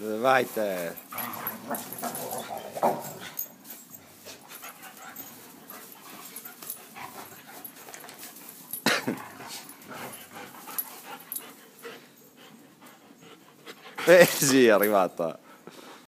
Vai te. Eh sì, è arrivata.